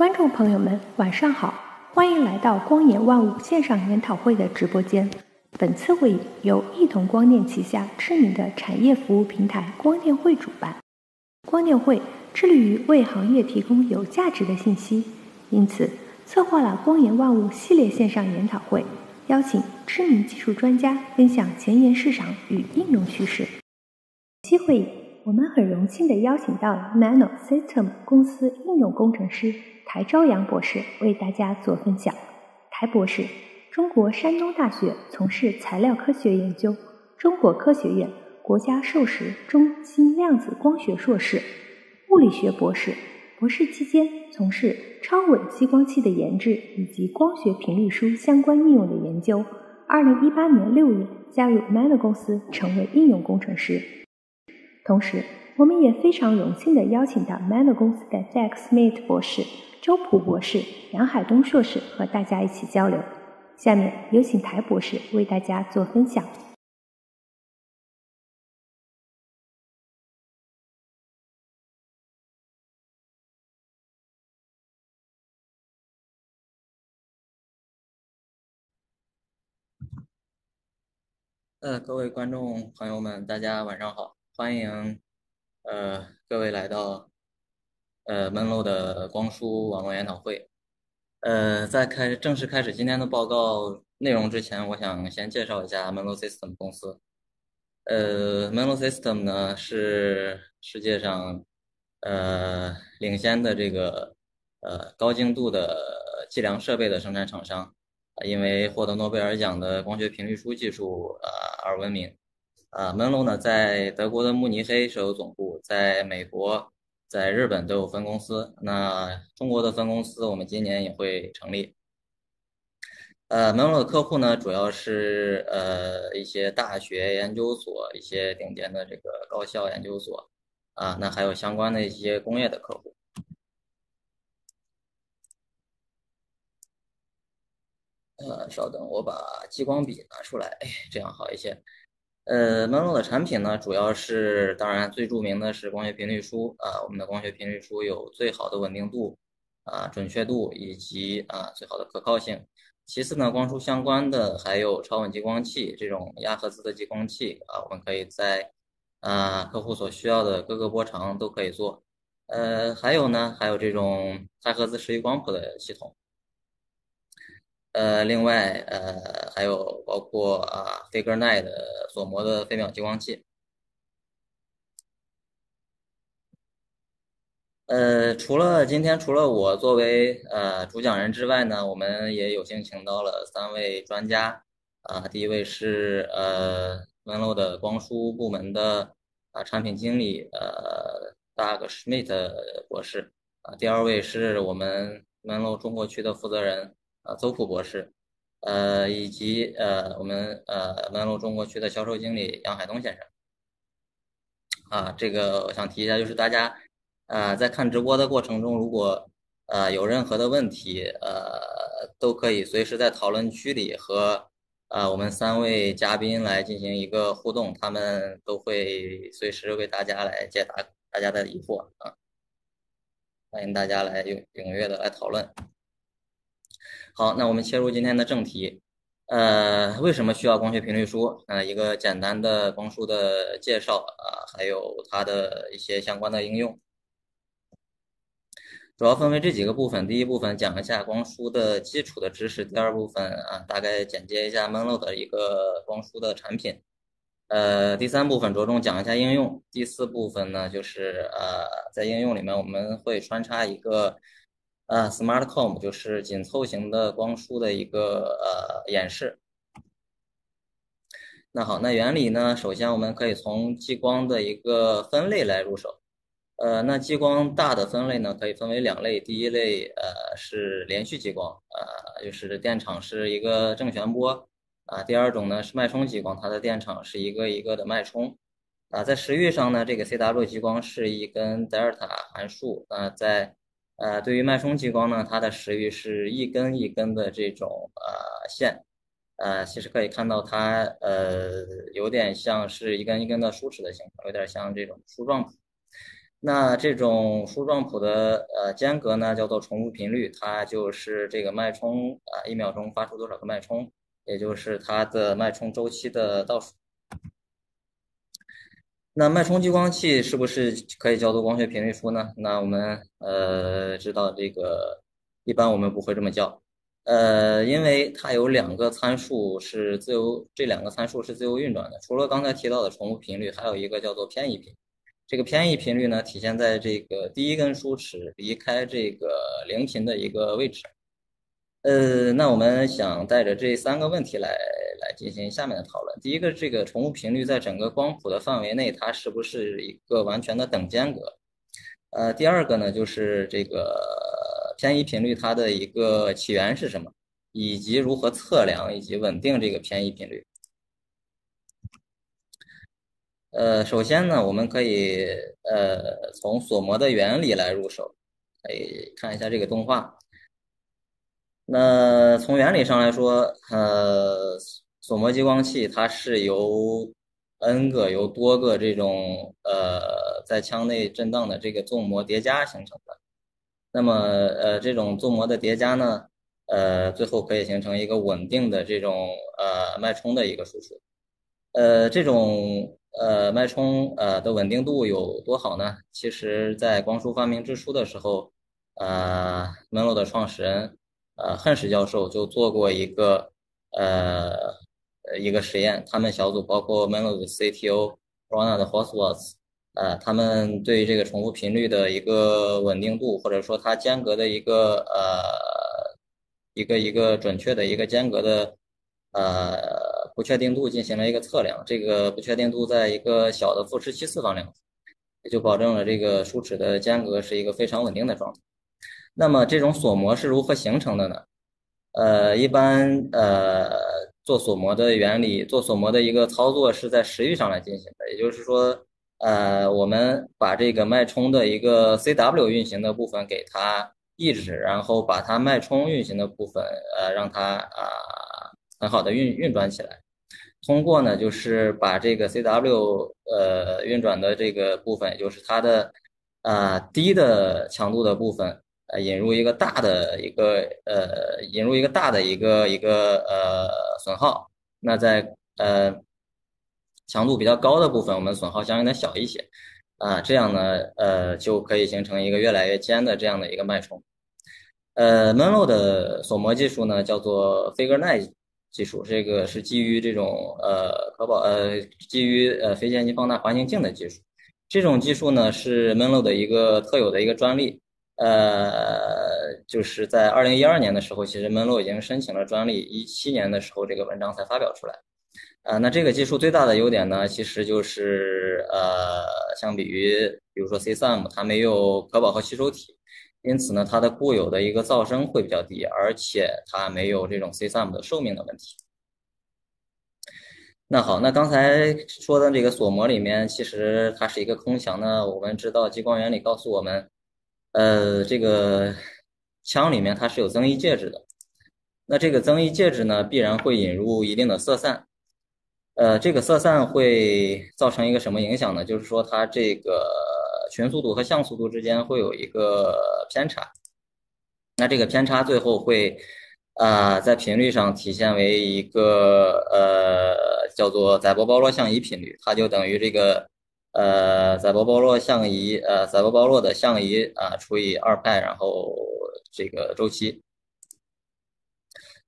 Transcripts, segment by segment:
观众朋友们，晚上好，欢迎来到光研万物线上研讨会的直播间。本次会议由一同光电旗下知名的产业服务平台光电会主办。光电会致力于为行业提供有价值的信息，因此策划了光研万物系列线上研讨会，邀请知名技术专家分享前沿市场与应用趋势。本期会议，我们很荣幸地邀请到了 Nano System 公司应用工程师台朝阳博士为大家做分享。台博士。中国山东大学从事材料科学研究，中国科学院国家授时中心量子光学硕士，物理学博士。博士期间从事超稳激光器的研制以及光学频率书相关应用的研究。二零一八年六月加入 Nano 公司，成为应用工程师。同时，我们也非常荣幸地邀请到 Mano 公司的 Jack Smith 博士、周普博士、杨海东硕士和大家一起交流。下面有请台博士为大家做分享。呃，各位观众朋友们，大家晚上好，欢迎呃各位来到呃门楼的光书网络研讨会。呃，在开正式开始今天的报告内容之前，我想先介绍一下 Menlo System 公司。呃，Menlo System 呢是世界上呃领先的这个呃高精度的计量设备的生产厂商，因为获得诺贝尔奖的光学频率书技术呃而闻名。啊，Menlo 呢在德国的慕尼黑设有总部，在美国。在日本都有分公司，那中国的分公司我们今年也会成立。呃，门罗的客户呢，主要是呃一些大学研究所，一些顶尖的这个高校研究所，啊，那还有相关的一些工业的客户。呃，稍等，我把激光笔拿出来，这样好一些。呃，门洛的产品呢，主要是当然最著名的是光学频率书啊，我们的光学频率书有最好的稳定度啊、准确度以及啊最好的可靠性。其次呢，光书相关的还有超稳激光器这种亚赫兹的激光器啊，我们可以在啊客户所需要的各个波长都可以做。呃，还有呢，还有这种太赫兹时域光谱的系统。呃，另外，呃，还有包括啊，Figure9 的索摩的飞秒激光器。呃，除了今天除了我作为呃主讲人之外呢，我们也有幸请到了三位专家。啊，第一位是呃 m e n o 的光书部门的啊产品经理呃 Doug Schmidt 博士。啊，第二位是我们 m e n o 中国区的负责人。啊，邹普博士，呃，以及呃，我们呃南路中国区的销售经理杨海东先生，啊，这个我想提一下，就是大家呃在看直播的过程中，如果呃有任何的问题，呃，都可以随时在讨论区里和啊我们三位嘉宾来进行一个互动，他们都会随时为大家来解答大家的疑惑啊，欢迎大家来踊踊跃的来讨论。好，那我们切入今天的正题。呃，为什么需要光学频率书？呃，一个简单的光书的介绍啊，还有它的一些相关的应用。主要分为这几个部分。第一部分讲一下光书的基础的知识。第二部分啊，大概简介一下 Menlo 的一个光书的产品。呃，第三部分着重讲一下应用。第四部分呢，就是呃，在应用里面我们会穿插一个。啊，SmartCom 就是紧凑型的光束的一个呃演示。那好，那原理呢？首先我们可以从激光的一个分类来入手。呃，那激光大的分类呢，可以分为两类。第一类呃是连续激光，呃就是电场是一个正弦波啊。第二种呢是脉冲激光，它的电场是一个一个的脉冲啊。在时域上呢，这个 CW 激光是一根德尔塔函数啊，在呃，对于脉冲激光呢，它的时域是一根一根的这种呃线，呃，其实可以看到它呃有点像是一根一根的梳齿的形状，有点像这种梳状谱。那这种梳状谱的呃间隔呢，叫做重复频率，它就是这个脉冲啊一秒钟发出多少个脉冲，也就是它的脉冲周期的倒数。那脉冲激光器是不是可以叫做光学频率书呢？那我们呃知道这个一般我们不会这么叫，呃，因为它有两个参数是自由，这两个参数是自由运转的。除了刚才提到的重复频率，还有一个叫做偏移频。这个偏移频率呢，体现在这个第一根梳齿离开这个零频的一个位置。呃，那我们想带着这三个问题来来进行下面的讨论。第一个，这个重复频率在整个光谱的范围内，它是不是一个完全的等间隔？呃，第二个呢，就是这个偏移频率它的一个起源是什么，以及如何测量以及稳定这个偏移频率。呃，首先呢，我们可以呃从锁模的原理来入手，可以看一下这个动画。那从原理上来说，呃，锁模激光器它是由 n 个由多个这种呃在腔内震荡的这个纵膜叠加形成的。那么呃这种纵膜的叠加呢，呃最后可以形成一个稳定的这种呃脉冲的一个输出。呃这种。呃，脉冲呃的稳定度有多好呢？其实，在光束发明之初的时候，呃，Menlo 的创始人呃恨史教授就做过一个呃一个实验。他们小组包括 Menlo 的 CTO Ronald Hosworth，呃，他们对这个重复频率的一个稳定度，或者说它间隔的一个呃一个一个准确的一个间隔的呃。不确定度进行了一个测量，这个不确定度在一个小的负十七次方量，也就保证了这个梳齿的间隔是一个非常稳定的状态。那么这种锁模是如何形成的呢？呃，一般呃做锁模的原理，做锁模的一个操作是在时域上来进行的，也就是说，呃，我们把这个脉冲的一个 CW 运行的部分给它抑制，然后把它脉冲运行的部分呃让它啊很好的运运转起来。通过呢，就是把这个 CW 呃运转的这个部分，也就是它的啊低的强度的部分，呃引入一个大的一个呃引入一个大的一个一个呃损耗。那在呃强度比较高的部分，我们损耗相应的小一些啊，这样呢呃就可以形成一个越来越尖的这样的一个脉冲。呃，Menlo 的锁模技术呢叫做 Figure Nine。技术这个是基于这种呃可保呃基于呃非线性放大环形镜的技术，这种技术呢是 Menlo 的一个特有的一个专利，呃就是在二零一二年的时候，其实门罗已经申请了专利，一七年的时候这个文章才发表出来，啊那这个技术最大的优点呢，其实就是呃相比于比如说 CSM 它没有可饱和吸收体。因此呢，它的固有的一个噪声会比较低，而且它没有这种 CSM 的寿命的问题。那好，那刚才说的这个锁模里面，其实它是一个空腔呢。我们知道激光原理告诉我们，呃，这个腔里面它是有增益介质的。那这个增益介质呢，必然会引入一定的色散。呃，这个色散会造成一个什么影响呢？就是说它这个。群速度和像速度之间会有一个偏差，那这个偏差最后会啊在频率上体现为一个呃叫做载波包络相移频率，它就等于这个呃载波包络相移呃载波包络的相移啊除以二派，然后这个周期。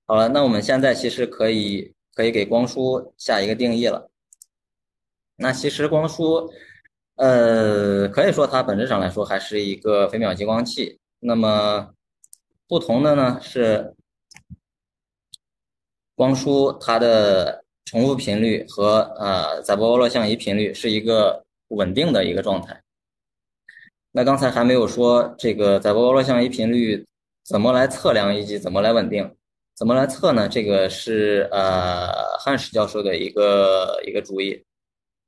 好了，那我们现在其实可以可以给光束下一个定义了。那其实光束。呃，可以说它本质上来说还是一个飞秒激光器。那么不同的呢是，光束它的重复频率和呃载波包络相移频率是一个稳定的一个状态。那刚才还没有说这个载波包络相移频率怎么来测量以及怎么来稳定，怎么来测呢？这个是呃汉史教授的一个一个主意。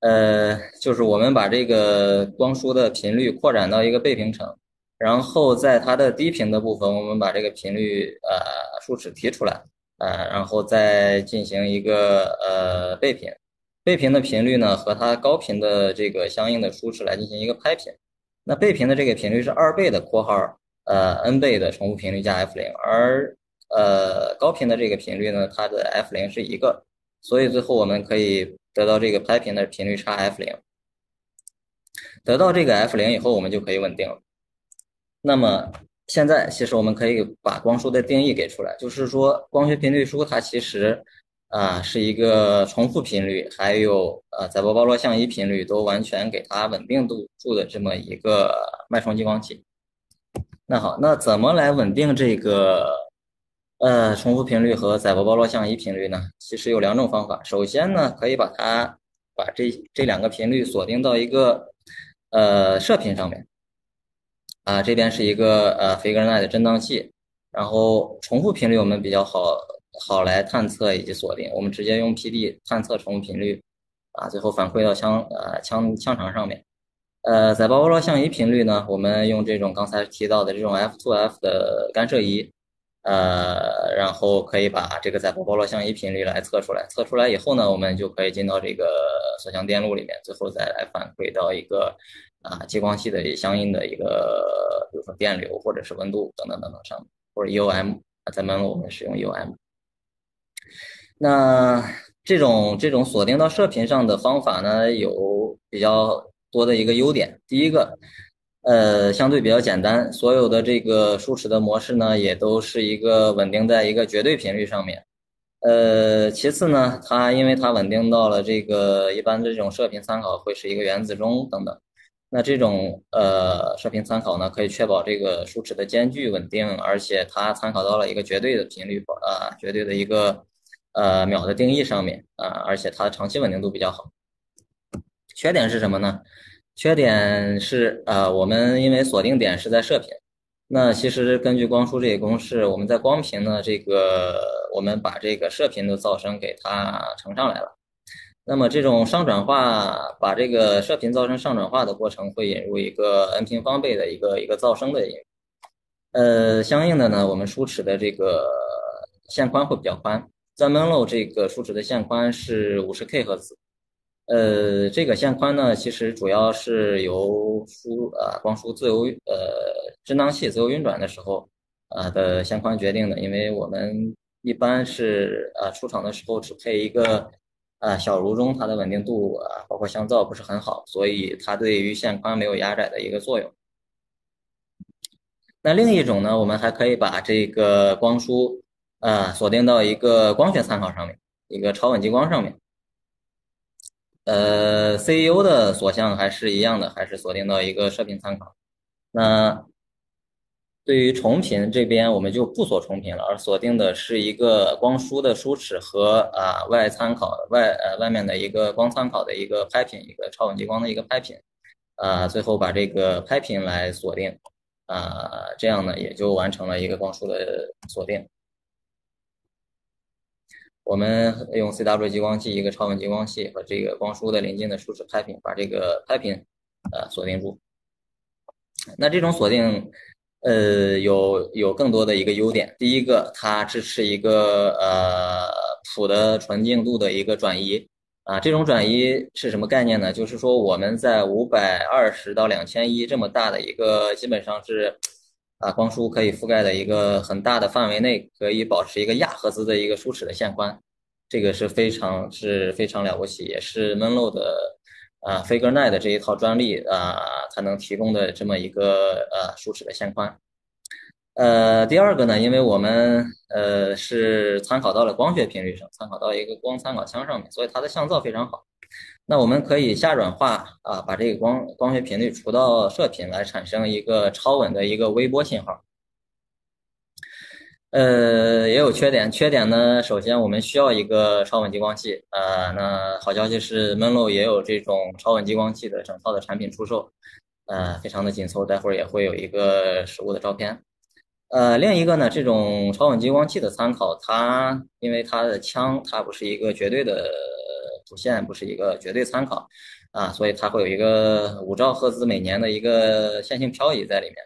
呃，就是我们把这个光束的频率扩展到一个倍频程，然后在它的低频的部分，我们把这个频率呃数值提出来，呃，然后再进行一个呃倍频，倍频的频率呢和它高频的这个相应的数值来进行一个拍频，那倍频的这个频率是二倍的括号呃 n 倍的重复频率加 f 零，而呃高频的这个频率呢，它的 f 零是一个，所以最后我们可以得到这个拍频的频率差 f 零。得到这个 f 零以后，我们就可以稳定了。那么现在其实我们可以把光束的定义给出来，就是说光学频率数它其实啊是一个重复频率，还有呃载波暴露相移频率都完全给它稳定度住的这么一个脉冲激光器。那好，那怎么来稳定这个呃重复频率和载波暴露相移频率呢？其实有两种方法。首先呢，可以把它把这这两个频率锁定到一个呃射频上面。啊，这边是一个呃 Figure Nine 的振荡器，然后重复频率我们比较好好来探测以及锁定，我们直接用 PD 探测重复频率，啊，最后反馈到枪呃枪枪长上面。呃，载波包罗相移频率呢，我们用这种刚才提到的这种 F2F 的干涉仪，呃，然后可以把这个载波包罗相移频率来测出来，测出来以后呢，我们就可以进到这个锁相电路里面，最后再来反馈到一个。啊，激光器的相应的一个，比如说电流或者是温度等等等等上面，或者 UM 啊，在门我们使用 UM。那这种这种锁定到射频上的方法呢，有比较多的一个优点。第一个，呃，相对比较简单，所有的这个输齿的模式呢，也都是一个稳定在一个绝对频率上面。呃，其次呢，它因为它稳定到了这个一般的这种射频参考会是一个原子钟等等。那这种呃射频参考呢，可以确保这个输齿的间距稳定，而且它参考到了一个绝对的频率，呃，绝对的一个呃秒的定义上面啊，而且它长期稳定度比较好。缺点是什么呢？缺点是呃，我们因为锁定点是在射频，那其实根据光束这个公式，我们在光频呢这个我们把这个射频的噪声给它乘上来了。那么这种上转化，把这个射频噪声上转化的过程，会引入一个 n 平方倍的一个一个噪声的引，呃，相应的呢，我们输齿的这个线宽会比较宽。在 Menlo 这个数值的线宽是五十 K 赫兹，呃，这个线宽呢，其实主要是由输啊光输自由呃振荡器自由运转的时候啊的线宽决定的，因为我们一般是啊出厂的时候只配一个。啊，小炉中它的稳定度啊，包括香噪不是很好，所以它对于线宽没有压窄的一个作用。那另一种呢，我们还可以把这个光束啊锁定到一个光学参考上面，一个超稳激光上面。呃，CEU 的锁相还是一样的，还是锁定到一个射频参考。那对于重频这边，我们就不锁重频了，而锁定的是一个光输的梳齿和啊外参考外呃外面的一个光参考的一个拍频，一个超稳激光的一个拍频，啊，最后把这个拍频来锁定，啊，这样呢也就完成了一个光束的锁定。我们用 CW 激光器一个超稳激光器和这个光束的临近的输齿拍频，把这个拍频呃锁定住。那这种锁定。呃，有有更多的一个优点。第一个，它支持一个呃谱的纯净度的一个转移啊。这种转移是什么概念呢？就是说我们在五百二十到两千一这么大的一个，基本上是啊光束可以覆盖的一个很大的范围内，可以保持一个亚赫兹的一个输齿的线宽，这个是非常是非常了不起，也是 Menlo 的。啊 f i g u r e n i 的这一套专利啊，才能提供的这么一个呃输齿的线宽。呃，第二个呢，因为我们呃是参考到了光学频率上，参考到一个光参考枪上面，所以它的相噪非常好。那我们可以下软化啊，把这个光光学频率除到射频来产生一个超稳的一个微波信号。呃，也有缺点。缺点呢，首先我们需要一个超稳激光器。呃，那好消息是，Menlo 也有这种超稳激光器的整套的产品出售。呃，非常的紧凑，待会儿也会有一个实物的照片。呃，另一个呢，这种超稳激光器的参考，它因为它的枪它不是一个绝对的谱线，不是一个绝对参考啊，所以它会有一个五兆赫兹每年的一个线性漂移在里面。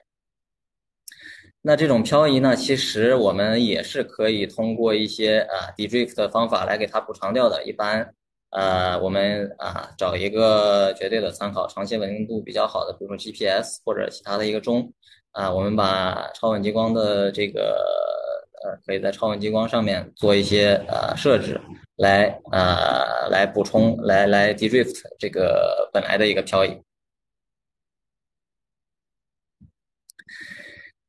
那这种漂移呢，其实我们也是可以通过一些啊 de drift 的方法来给它补偿掉的。一般呃，我们啊找一个绝对的参考，长期稳定度比较好的，比如说 GPS 或者其他的一个钟，啊，我们把超稳激光的这个呃，可以在超稳激光上面做一些呃设置，来呃来补充，来来 de-drift 这个本来的一个漂移。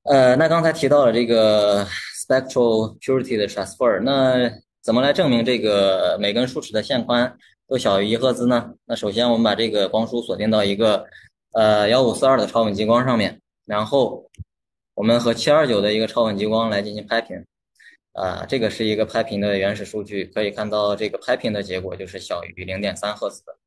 呃，那刚才提到了这个 spectral purity 的 transfer，那怎么来证明这个每根竖尺的线宽都小于一赫兹呢？那首先我们把这个光束锁定到一个呃幺五四二的超稳激光上面，然后我们和七二九的一个超稳激光来进行拍频，啊，这个是一个拍频的原始数据，可以看到这个拍频的结果就是小于零点三赫兹的。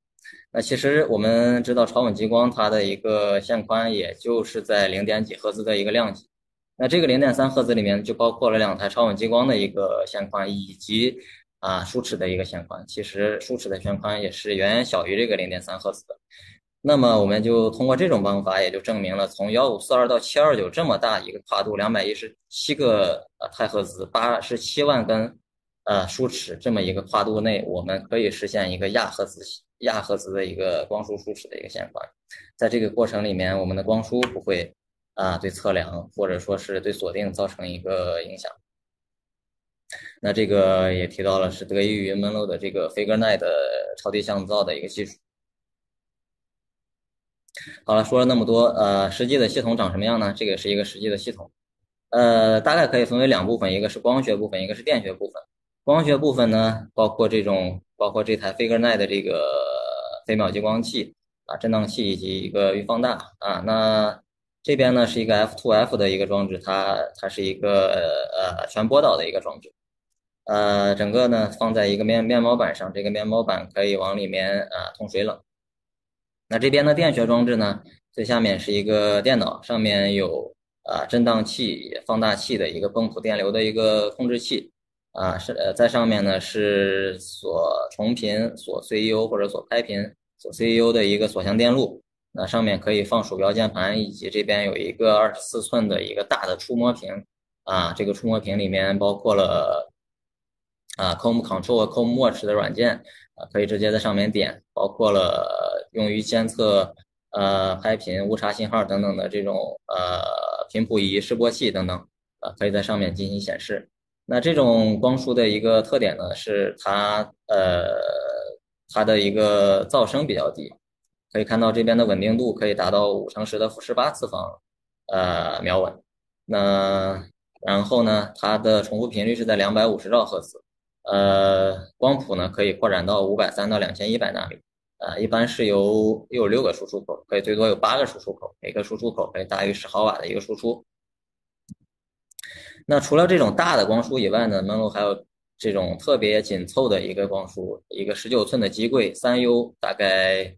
那其实我们知道超稳激光它的一个线宽也就是在零点几赫兹的一个量级。那这个零点三赫兹里面就包括了两台超稳激光的一个线宽，以及啊数尺的一个线宽。其实数尺的线宽也是远远小于这个零点三赫兹的。那么我们就通过这种方法，也就证明了从幺五四二到七二九这么大一个跨度，两百一十七个呃太赫兹，八十七万根呃数尺这么一个跨度内，我们可以实现一个亚赫兹亚赫兹的一个光束数尺的一个线宽。在这个过程里面，我们的光束不会。啊，对测量或者说是对锁定造成一个影响。那这个也提到了，是得益于门楼的这个 f i g u r Nine 的超低降噪的一个技术。好了，说了那么多，呃，实际的系统长什么样呢？这个是一个实际的系统，呃，大概可以分为两部分，一个是光学部分，一个是电学部分。光学部分呢，包括这种，包括这台 Figure Nine 的这个飞秒激光器啊，振荡器以及一个预放大啊，那。这边呢是一个 F2F 的一个装置，它它是一个呃全波导的一个装置，呃，整个呢放在一个面面包板上，这个面包板可以往里面啊通水冷。那这边的电学装置呢，最下面是一个电脑，上面有啊振荡器、放大器的一个泵浦电流的一个控制器，啊是呃在上面呢是锁重频、锁 CEU 或者锁开频、锁 CEU 的一个锁向电路。那上面可以放鼠标键盘，以及这边有一个二十四寸的一个大的触摸屏，啊，这个触摸屏里面包括了啊 Com Control、Com Watch 的软件，啊，可以直接在上面点，包括了用于监测呃拍频、误差信号等等的这种呃频谱仪、示波器等等，啊，可以在上面进行显示。那这种光束的一个特点呢，是它呃它的一个噪声比较低。可以看到这边的稳定度可以达到五乘十的负十八次方，呃秒稳。那然后呢，它的重复频率是在两百五十兆赫兹，呃，光谱呢可以扩展到五百三到两千一百纳米，啊，一般是有有六个输出口，可以最多有八个输出口，每个输出口可以大于十毫瓦的一个输出。那除了这种大的光束以外呢，门路还有这种特别紧凑的一个光束，一个十九寸的机柜，三 U 大概。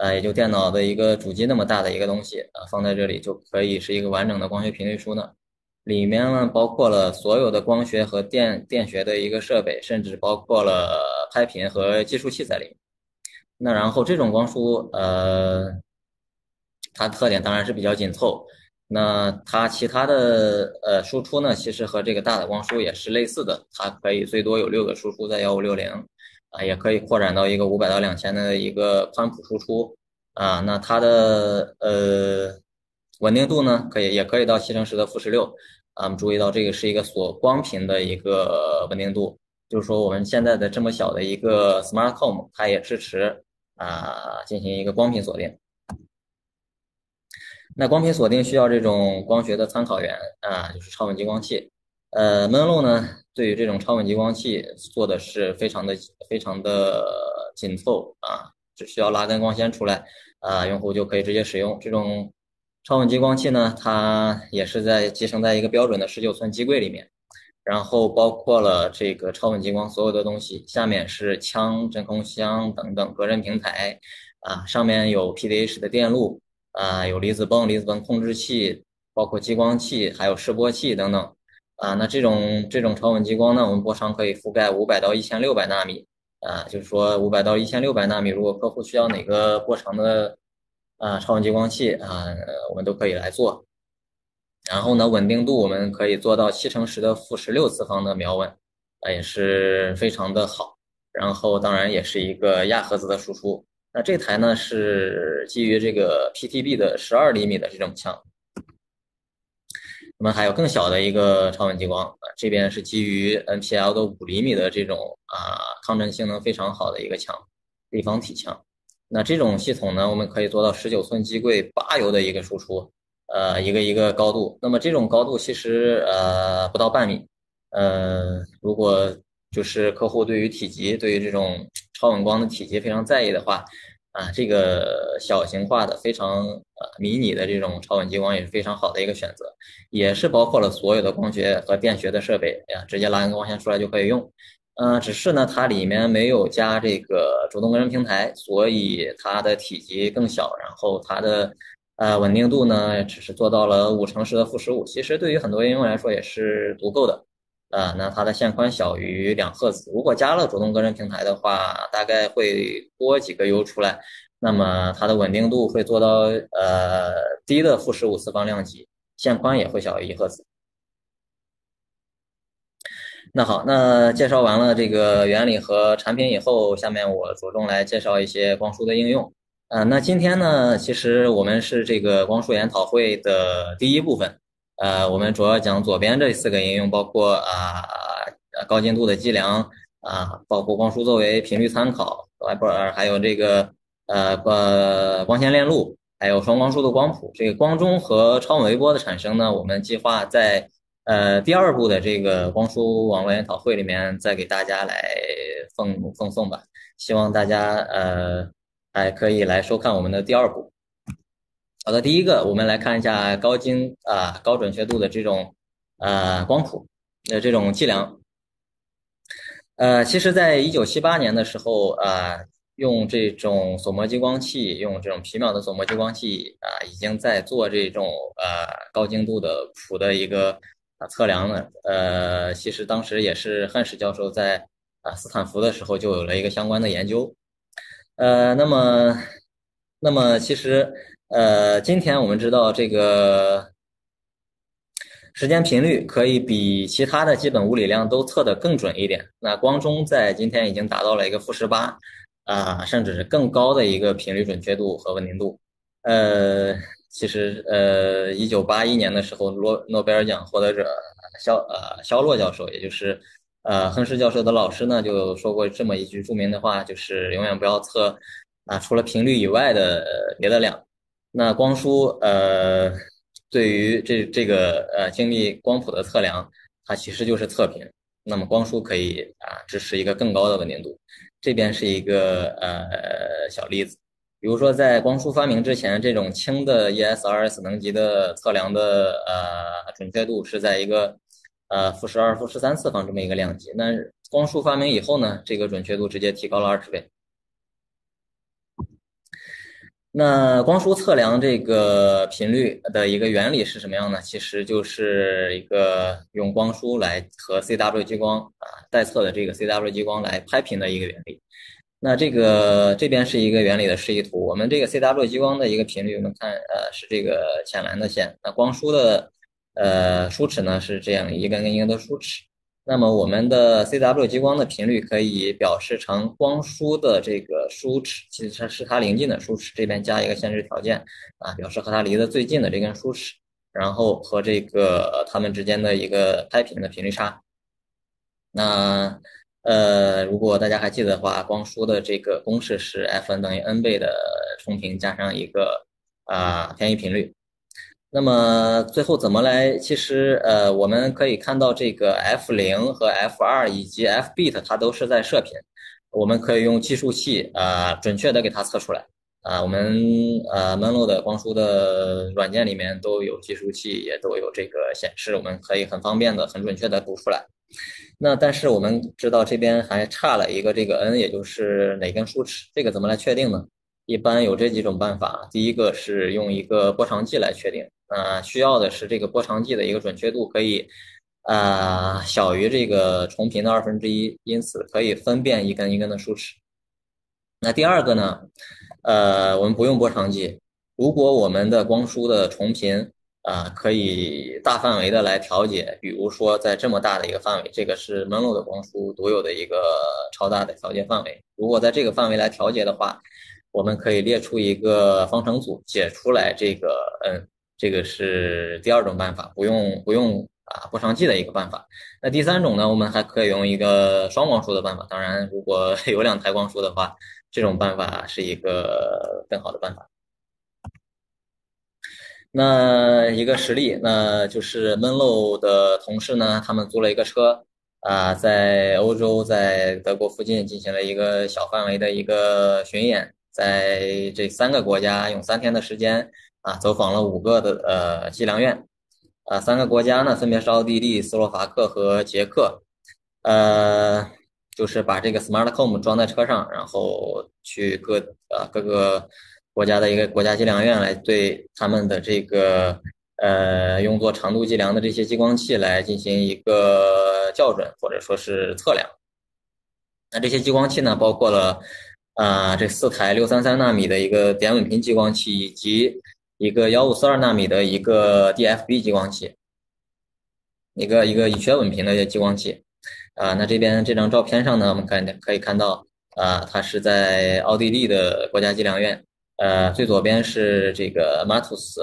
呃，也就电脑的一个主机那么大的一个东西啊，放在这里就可以是一个完整的光学频率书呢。里面呢包括了所有的光学和电电学的一个设备，甚至包括了拍频和计数器在里面。那然后这种光书，呃，它特点当然是比较紧凑。那它其他的呃输出呢，其实和这个大的光书也是类似的，它可以最多有六个输出在幺五六零。啊，也可以扩展到一个五百到两千的一个宽谱输出啊，那它的呃稳定度呢，可以也可以到七乘十的负十六啊。我们注意到这个是一个锁光频的一个稳定度，就是说我们现在的这么小的一个 Smart Home，它也支持啊进行一个光频锁定。那光频锁定需要这种光学的参考源啊，就是超稳激光器。呃，门路呢，对于这种超稳激光器做的是非常的非常的紧凑啊，只需要拉根光纤出来啊，用户就可以直接使用这种超稳激光器呢。它也是在集成在一个标准的十九寸机柜里面，然后包括了这个超稳激光所有的东西，下面是枪、真空箱等等隔震平台啊，上面有 PDA 的电路啊，有离子泵、离子泵控制器，包括激光器，还有示波器等等。啊，那这种这种超稳激光呢，我们波长可以覆盖五百到一千六百纳米，啊，就是说五百到一千六百纳米，如果客户需要哪个波长的啊超稳激光器啊，我们都可以来做。然后呢，稳定度我们可以做到七乘十的负十六次方的秒稳，啊，也是非常的好。然后当然也是一个亚赫兹的输出。那这台呢是基于这个 PTB 的十二厘米的这种枪。我们还有更小的一个超稳激光啊，这边是基于 NPL 的五厘米的这种啊抗震性能非常好的一个枪，立方体枪。那这种系统呢，我们可以做到十九寸机柜八油的一个输出，呃，一个一个高度。那么这种高度其实呃不到半米，呃，如果就是客户对于体积，对于这种超稳光的体积非常在意的话。啊，这个小型化的、非常呃迷你的这种超稳激光也是非常好的一个选择，也是包括了所有的光学和电学的设备呀，直接拉根光线出来就可以用。嗯，只是呢，它里面没有加这个主动隔热平台，所以它的体积更小，然后它的呃稳定度呢，只是做到了五乘十的负十五，其实对于很多应用来说也是足够的。啊，那它的线宽小于两赫兹，如果加了主动隔震平台的话，大概会多几个 U 出来，那么它的稳定度会做到呃低的负十五次方量级，线宽也会小于一赫兹。那好，那介绍完了这个原理和产品以后，下面我着重来介绍一些光束的应用。呃，那今天呢，其实我们是这个光束研讨会的第一部分。呃，我们主要讲左边这四个应用，包括啊高精度的计量啊，包括光束作为频率参考，不还有这个呃光光纤链路，还有双光束的光谱。这个光中和超微波的产生呢，我们计划在呃第二部的这个光束网络研讨会里面再给大家来奉奉送吧。希望大家呃还可以来收看我们的第二部。好的，第一个，我们来看一下高精啊高准确度的这种呃光谱的这种计量。呃，其实，在一九七八年的时候啊，用这种锁膜激光器，用这种皮秒的锁膜激光器啊，已经在做这种呃高精度的谱的一个啊测量了。呃，其实当时也是汉史教授在啊斯坦福的时候就有了一个相关的研究。呃，那么，那么其实。呃，今天我们知道这个时间频率可以比其他的基本物理量都测得更准一点。那光中在今天已经达到了一个负十八啊，甚至是更高的一个频率准确度和稳定度。呃，其实呃，一九八一年的时候，诺诺贝尔奖获得者肖呃肖洛教授，也就是呃亨氏教授的老师呢，就说过这么一句著名的话，就是永远不要测啊除了频率以外的别的量。那光束呃，对于这这个呃精密光谱的测量，它其实就是测频。那么光束可以啊支持一个更高的稳定度。这边是一个呃小例子，比如说在光束发明之前，这种轻的 ESRS 能级的测量的呃准确度是在一个呃负十二、负十三次方这么一个量级。那光束发明以后呢，这个准确度直接提高了二十倍。那光束测量这个频率的一个原理是什么样呢？其实就是一个用光束来和 CW 激光啊带测的这个 CW 激光来拍频的一个原理。那这个这边是一个原理的示意图。我们这个 CW 激光的一个频率，我们看呃是这个浅蓝的线。那光束的呃梳齿呢是这样一根根一根的梳齿。那么我们的 CW 激光的频率可以表示成光梳的这个梳齿，其实是它临近的梳齿，这边加一个限制条件啊，表示和它离得最近的这根梳齿，然后和这个它们之间的一个拍频的频率差。那呃，如果大家还记得的话，光束的这个公式是 Fn 等于 n 倍的冲频加上一个啊偏移频率。那么最后怎么来？其实呃，我们可以看到这个 f 零和 f 二以及 f bit 它都是在射频，我们可以用计数器啊准确的给它测出来啊。我们呃 m e l o 的光束的软件里面都有计数器，也都有这个显示，我们可以很方便的、很准确的读出来。那但是我们知道这边还差了一个这个 n，也就是哪根梳齿，这个怎么来确定呢？一般有这几种办法，第一个是用一个波长计来确定。啊，需要的是这个波长计的一个准确度可以，啊，小于这个重频的二分之一，因此可以分辨一根一根的梳齿。那第二个呢，呃，我们不用波长计，如果我们的光束的重频，啊，可以大范围的来调节。比如说在这么大的一个范围，这个是 MLO 的光束独有的一个超大的调节范围。如果在这个范围来调节的话，我们可以列出一个方程组，解出来这个，嗯，这个是第二种办法，不用不用啊波长计的一个办法。那第三种呢，我们还可以用一个双光束的办法。当然，如果 有两台光束的话，这种办法是一个更好的办法。那一个实例，那就是 Menlo 的同事呢，他们租了一个车。啊，在欧洲，在德国附近进行了一个小范围的一个巡演，在这三个国家用三天的时间啊，走访了五个的呃计量院，啊，三个国家呢分别是奥地利、斯洛伐克和捷克，呃，就是把这个 SmartCom 装在车上，然后去各呃各个国家的一个国家计量院来对他们的这个。呃，用作长度计量的这些激光器来进行一个校准或者说是测量。那这些激光器呢，包括了啊这四台六三三纳米的一个点稳频激光器，以及一个幺五四二纳米的一个 DFB 激光器，一个一个乙炔稳频的激光器。啊，那这边这张照片上呢，我们看可以看到啊，它是在奥地利的国家计量院。呃，最左边是这个马图斯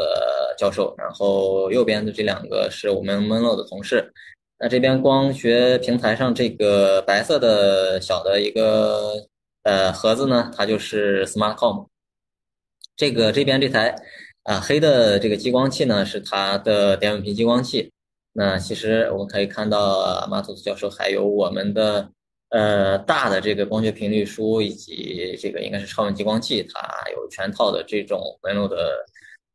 教授，然后右边的这两个是我们 Menlo 的同事。那这边光学平台上这个白色的小的一个呃盒子呢，它就是 SmartCom。这个这边这台啊黑的这个激光器呢，是它的点稳频激光器。那其实我们可以看到马图斯教授还有我们的。呃，大的这个光学频率书以及这个应该是超稳激光器，它有全套的这种纹路的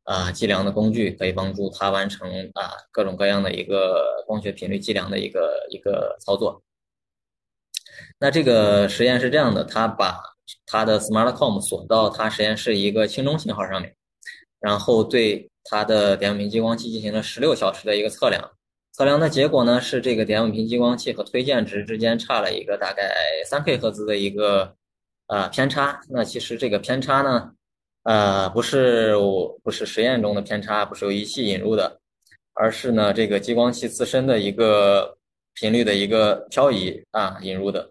啊计量的工具，可以帮助它完成啊各种各样的一个光学频率计量的一个一个操作。那这个实验是这样的，他把他的 SmartCom 锁到他实验室一个轻中信号上面，然后对他的点稳频激光器进行了十六小时的一个测量。测量的结果呢是这个点稳频激光器和推荐值之间差了一个大概三 K 赫兹的一个呃偏差。那其实这个偏差呢，呃不是我不是实验中的偏差，不是由仪器引入的，而是呢这个激光器自身的一个频率的一个漂移啊引入的。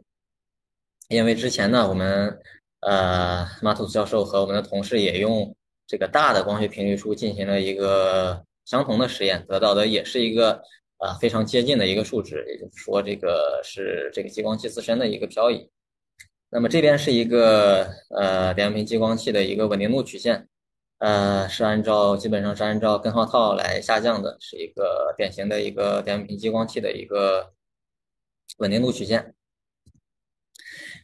因为之前呢我们呃马图斯教授和我们的同事也用这个大的光学频率数进行了一个相同的实验，得到的也是一个。啊，非常接近的一个数值，也就是说，这个是这个激光器自身的一个漂移。那么这边是一个呃点稳频激光器的一个稳定度曲线，呃，是按照基本上是按照根号套来下降的，是一个典型的一个点稳频激光器的一个稳定度曲线。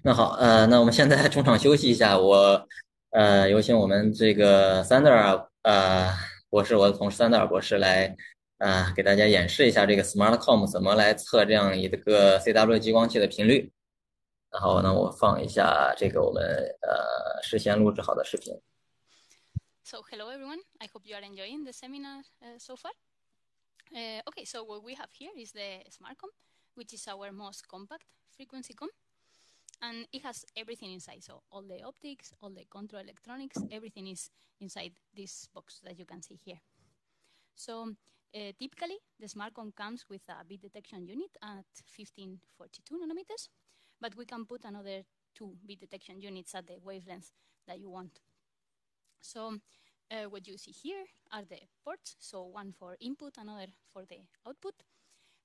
那好，呃，那我们现在中场休息一下，我呃有请我们这个 Sander 呃博士，我的同事 Sander 博士来。啊，给大家演示一下这个 SmartCom 怎么来测这样一个 CW 激光器的频率。然后呢，我放一下这个我们呃事先录制好的视频。So hello everyone, I hope you are enjoying the seminar uh, so far. Uh, okay, so what we have here is the SmartCom, which is our most compact frequency com, and it has everything inside. So all the optics, all the control electronics, everything is inside this box that you can see here. So uh, typically, the SmartCom comes with a bit detection unit at 1542 nanometers, but we can put another two bit detection units at the wavelength that you want. So uh, what you see here are the ports, so one for input, another for the output,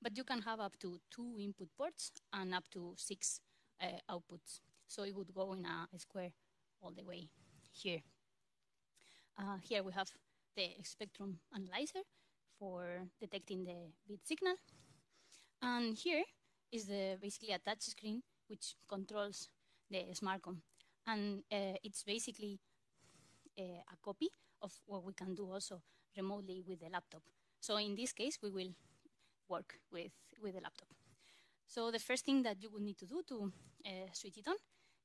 but you can have up to two input ports and up to six uh, outputs. So it would go in a, square all the way here. Uh, here we have the spectrum analyzer, for detecting the bit signal. And here is the basically a touch screen which controls the SmartCom. And uh, it's basically uh, a copy of what we can do also remotely with the laptop. So in this case, we will work with, with the laptop. So the first thing that you would need to do to uh, switch it on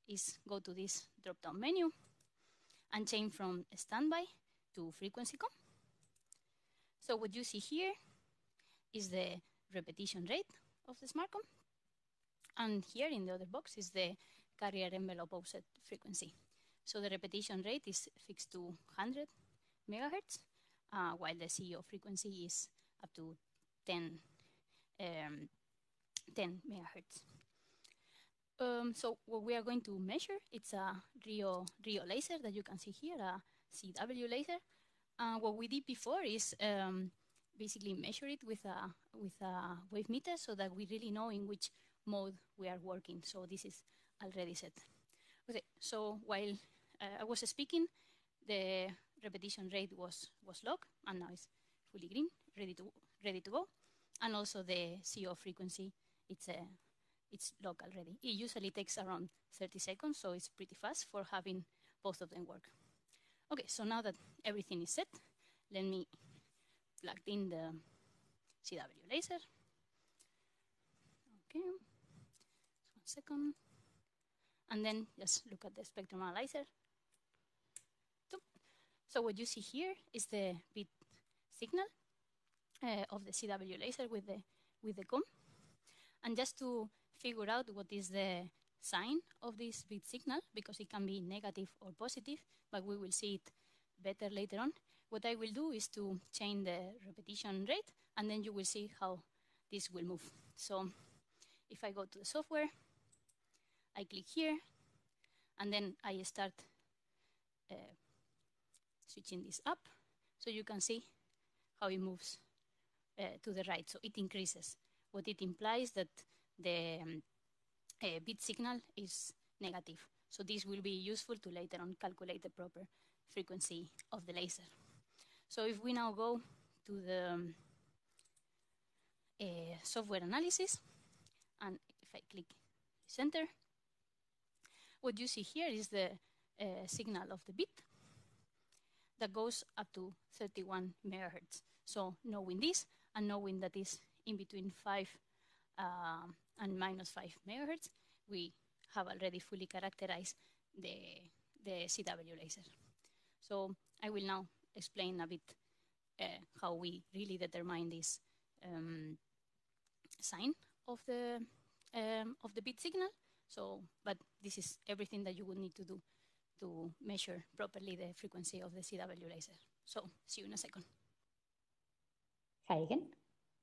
is go to this drop-down menu and change from standby to frequency com. So what you see here is the repetition rate of the SmartCom. And here in the other box is the carrier envelope offset frequency. So the repetition rate is fixed to 100 megahertz, uh, while the CO frequency is up to 10, um, 10 megahertz. Um, so what we are going to measure, it's a Rio, Rio laser that you can see here, a CW laser. Uh, what we did before is um, basically measure it with a, with a wave meter so that we really know in which mode we are working. So this is already set. Okay, so while uh, I was speaking, the repetition rate was, was log, and now it's fully green, ready to, ready to go. And also the CO frequency, it's, a, it's log already. It usually takes around 30 seconds, so it's pretty fast for having both of them work. Okay, so now that everything is set, let me plug in the CW laser. Okay, one second. And then just look at the spectrum analyzer. So what you see here is the bit signal uh, of the CW laser with the with the COM. And just to figure out what is the sign of this bit signal, because it can be negative or positive, but we will see it better later on. What I will do is to change the repetition rate, and then you will see how this will move. So if I go to the software, I click here, and then I start uh, switching this up, so you can see how it moves uh, to the right. So it increases. What it implies that the um, uh, bit signal is negative. So this will be useful to later on calculate the proper frequency of the laser. So if we now go to the um, uh, software analysis, and if I click center, what you see here is the uh, signal of the bit that goes up to 31 megahertz. So knowing this and knowing that is in between 5 um, and minus 5 megahertz, we have already fully characterized the, the CW laser. So I will now explain a bit uh, how we really determine this um, sign of the um, of the bit signal. So, but this is everything that you would need to do to measure properly the frequency of the CW laser. So, see you in a second. Hi again.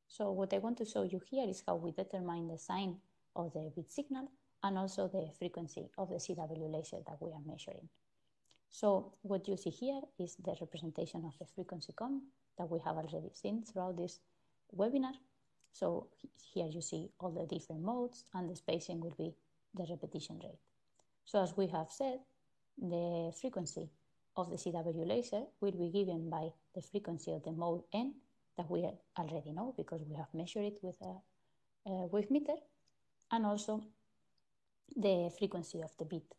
So what I want to show you here is how we determine the sign of the bit signal and also the frequency of the CW laser that we are measuring. So what you see here is the representation of the frequency COM that we have already seen throughout this webinar. So here you see all the different modes and the spacing will be the repetition rate. So as we have said, the frequency of the CW laser will be given by the frequency of the mode N that we already know because we have measured it with a, a wave meter and also the frequency of the beat.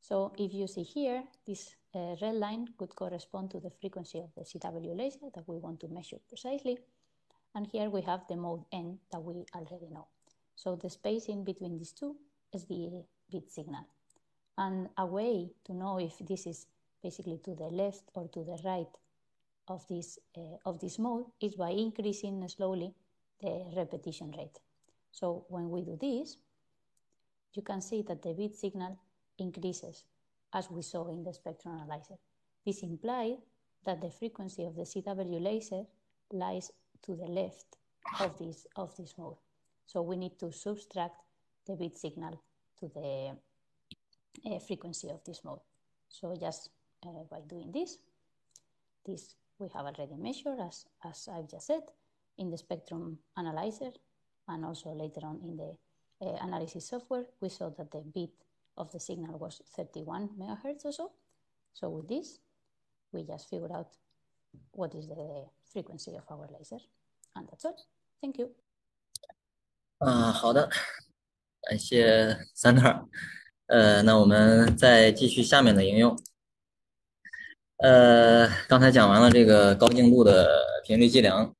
So if you see here, this uh, red line could correspond to the frequency of the CW laser that we want to measure precisely. And here we have the mode N that we already know. So the spacing between these two is the bit signal. And a way to know if this is basically to the left or to the right of this, uh, of this mode is by increasing slowly the repetition rate. So when we do this, you can see that the bit signal increases as we saw in the spectrum analyzer. This implies that the frequency of the CW laser lies to the left of this, of this mode. So we need to subtract the bit signal to the uh, frequency of this mode. So just uh, by doing this, this we have already measured, as, as I've just said, in the spectrum analyzer and also later on in the uh, analysis software, we saw that the bit of the signal was 31 megahertz or so. So with this, we just figured out what is the frequency of our laser. And that's all. Thank you. 啊，好的，感谢 Sandra。呃，那我们再继续下面的应用。 呃，刚才讲完了这个高精度的频率计量，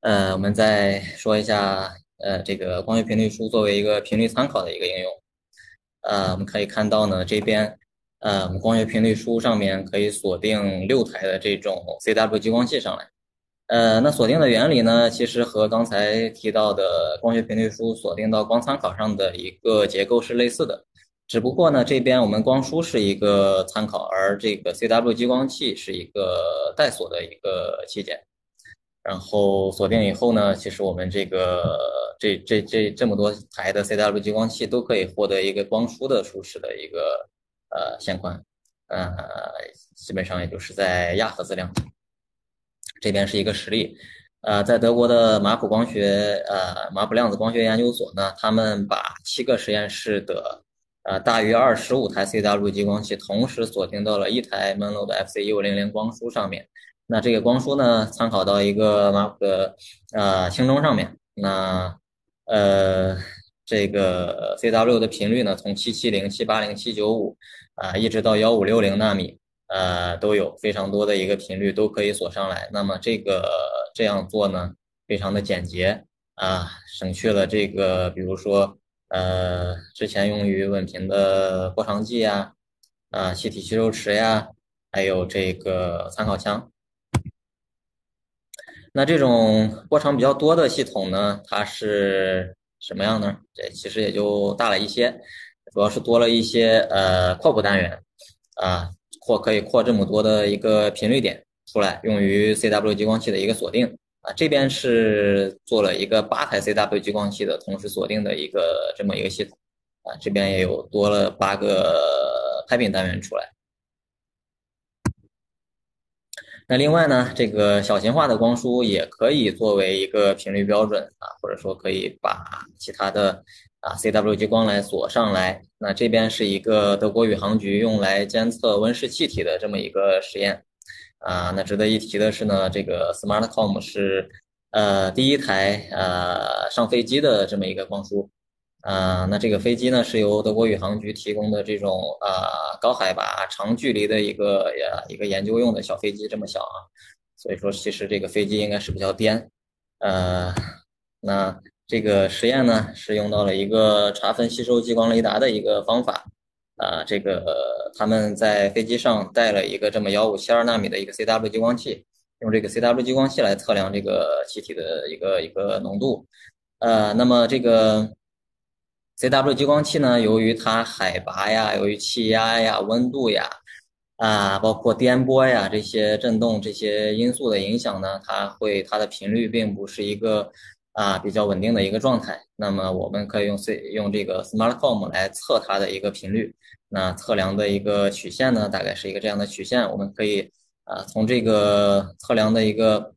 呃，我们再说一下，呃，这个光学频率书作为一个频率参考的一个应用。呃，我们可以看到呢，这边，呃，我们光学频率书上面可以锁定六台的这种 CW 激光器上来。呃，那锁定的原理呢，其实和刚才提到的光学频率书锁定到光参考上的一个结构是类似的。只不过呢，这边我们光输是一个参考，而这个 CW 激光器是一个带锁的一个器件。然后锁定以后呢，其实我们这个这这这这么多台的 CW 激光器都可以获得一个光输的舒适的一个呃线宽，呃，基本上也就是在亚赫兹量。这边是一个实例，呃，在德国的马普光学呃马普量子光学研究所呢，他们把七个实验室的呃，大约二十五台 CW 激光器同时锁定到了一台 Menlo 的 FC 一五零零光束上面。那这个光束呢，参考到一个马普的呃轻中上面。那呃，这个 CW 的频率呢，从七七零、七八零、七九五啊，一直到幺五六零纳米，呃，都有非常多的一个频率都可以锁上来。那么这个这样做呢，非常的简洁啊，省去了这个，比如说。呃，之前用于稳频的波长计呀，啊，气体吸收池呀，还有这个参考枪。那这种波长比较多的系统呢，它是什么样呢？这其实也就大了一些，主要是多了一些呃扩谱单元，啊，扩可以扩这么多的一个频率点出来，用于 CW 激光器的一个锁定。啊这边是做了一个八台 CW 激光器的同时锁定的一个这么一个系统，啊，这边也有多了八个 拍频单元出来。那另外呢，这个小型化的光束也可以作为一个频率标准啊，或者说可以把其他的啊 CW 激光来锁上来。那这边是一个德国宇航局用来监测温室气体的这么一个实验。啊，那值得一提的是呢，这个 SmartCom 是呃第一台呃上飞机的这么一个光束，啊，那这个飞机呢是由德国宇航局提供的这种呃高海拔长距离的一个呃一个研究用的小飞机，这么小啊，所以说其实这个飞机应该是比较颠，呃，那这个实验呢是用到了一个查分吸收激光雷达的一个方法。啊，这个他们在飞机上带了一个这么幺五七二纳米的一个 CW 激光器，用这个 CW 激光器来测量这个气体的一个一个浓度。呃，那么这个 CW 激光器呢，由于它海拔呀，由于气压呀、温度呀，啊，包括颠簸呀这些振动这些因素的影响呢，它会它的频率并不是一个。啊，比较稳定的一个状态。那么我们可以用 C 用这个 SmartCom 来测它的一个频率。那测量的一个曲线呢，大概是一个这样的曲线。我们可以啊，从这个测量的一个